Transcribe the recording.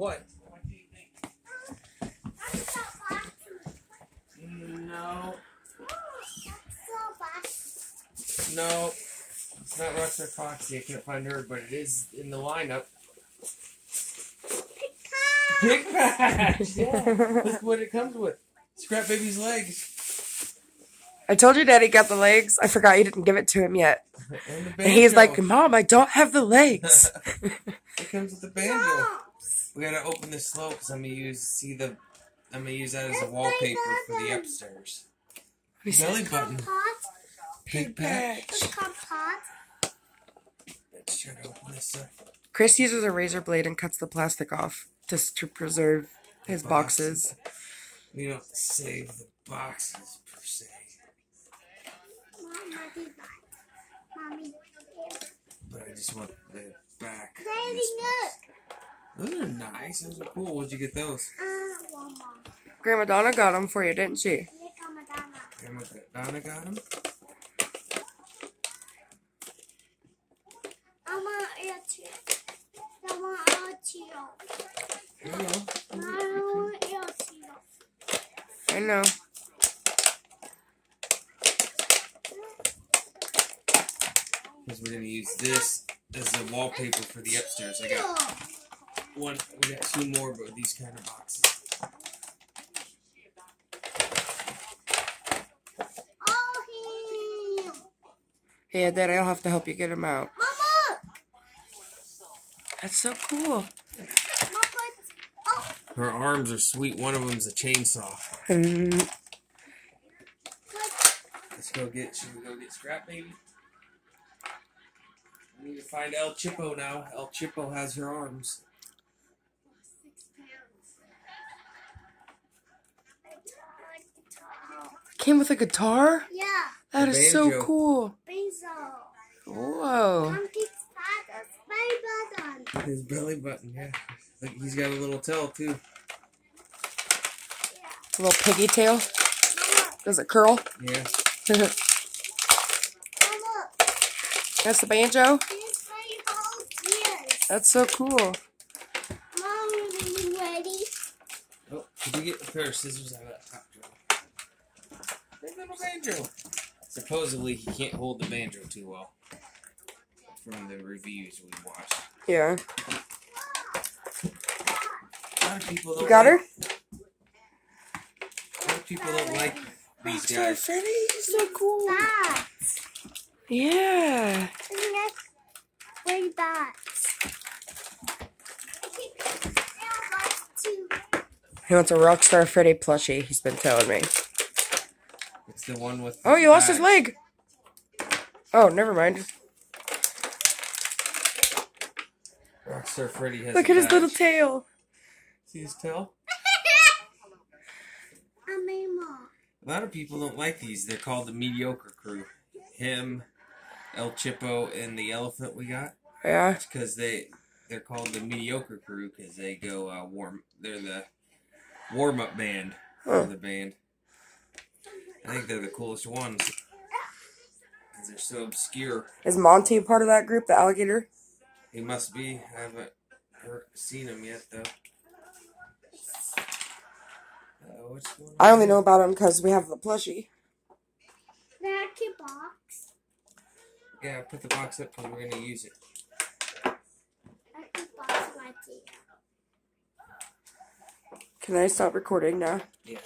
What? That's so boxy. No. That's so boxy. No. It's not Rockstar Foxy. I can't find her, but it is in the lineup. Peacock. Pig Patch! Yeah. Look what it comes with. Scrap Baby's legs. I told you Daddy got the legs. I forgot you didn't give it to him yet. And the. And he's like, Mom, I don't have the legs. it comes with the banjo. We gotta open this slow because I'm gonna use see the I'm gonna use that as a wallpaper for the upstairs. Belly button. Pot. Pig Patch. Pot. Let's try to open this up. Chris uses a razor blade and cuts the plastic off just to preserve his boxes. We don't save the boxes per se. Mommy, Mommy. But I just want the back. of Daddy, this look. box. Those are nice. Those are cool. Where'd you get those? Uh, one more. Grandma Donna got them for you, didn't she? Look at Madonna. Grandma Donna got them. I want. I want it too. Here you go. I want it too. I know. Because we're gonna use this as a wallpaper for the upstairs. I got one. We got two more, but these kind of boxes. Oh, him. Yeah, Daddy, I'll have to help you get them out. Mama. That's so cool. Mama. Oh, Her arms are sweet. One of them's a chainsaw. Mm. Let's go get. Should we go get Scrap Baby? We need to find El Chipo now. El Chipo has her arms. Came with a guitar? Yeah. That A is so cool. Basil. Whoa. Pumpkin spider. Button. His belly button. Yeah, Look, he's got a little tail too. A little piggy tail. Mama. Does it curl? Yeah. That's the banjo? This way holds this. That's so cool. Mom, are you ready? Oh, did you get a pair of scissors out of that top drawer? Big little banjo. Supposedly he can't hold the banjo too well. From the reviews we watched. Yeah. A lot of people don't You got her? A lot of people don't like these guys. Freddy, he's so cool. Bats. Yeah. Isn't that way bats? He wants a Rockstar Freddy plushie, he's been telling me. It's the one with. Oh, the you lost his leg. Oh, never mind. Rockstar Freddy has. Look a at his little tail. See his tail? I made. A lot of people don't like these. They're called the mediocre crew. Him, El Chipo, and the elephant we got. Yeah. because they they're called the mediocre crew because they go uh, warm. They're the warm up band Huh. for the band. I think they're the coolest ones because they're so obscure. Is Monty a part of that group, the alligator? He must be. I haven't seen him yet though. Uh, what's going? I only know about him because we have the plushie. Lucky box. Yeah, put the box up because we're gonna use it. Lucky box right. Can I stop recording now? Yeah.